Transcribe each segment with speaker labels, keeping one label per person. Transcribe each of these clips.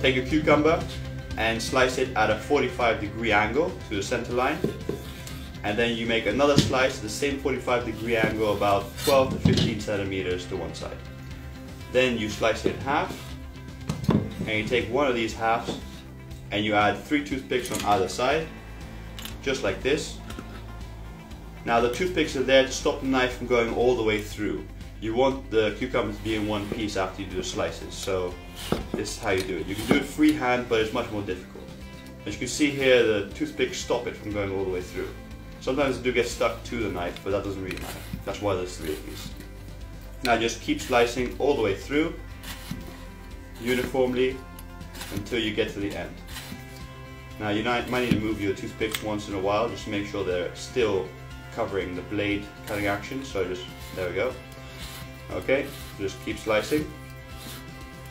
Speaker 1: take a cucumber and slice it at a 45 degree angle to the center line. And then you make another slice the same 45 degree angle about 12 to 15 centimeters to one side. Then you slice it in half and you take one of these halves and you add three toothpicks on either side, just like this. Now the toothpicks are there to stop the knife from going all the way through. You want the cucumber to be in one piece after you do the slices, so this is how you do it. You can do it freehand, but it's much more difficult. As you can see here, the toothpicks stop it from going all the way through. Sometimes it do get stuck to the knife, but that doesn't really matter. That's why there's three of these. Now just keep slicing all the way through, uniformly, until you get to the end. Now you might need to move your toothpicks once in a while, just to make sure they're still covering the blade cutting action. So just, there we go. Okay, just keep slicing.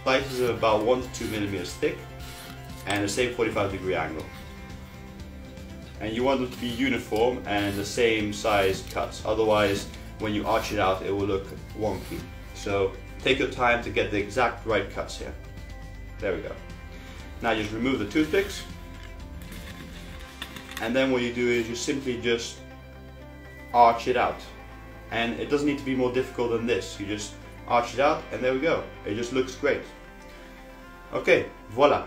Speaker 1: Slices are about 1 to 2 millimeters thick and the same 45 degree angle. And you want them to be uniform and the same size cuts, otherwise when you arch it out it will look wonky. So take your time to get the exact right cuts here. There we go. Now just remove the toothpicks and then what you do is you simply just arch it out and it doesn't need to be more difficult than this. You just arch it out and there we go. It just looks great. Okay voila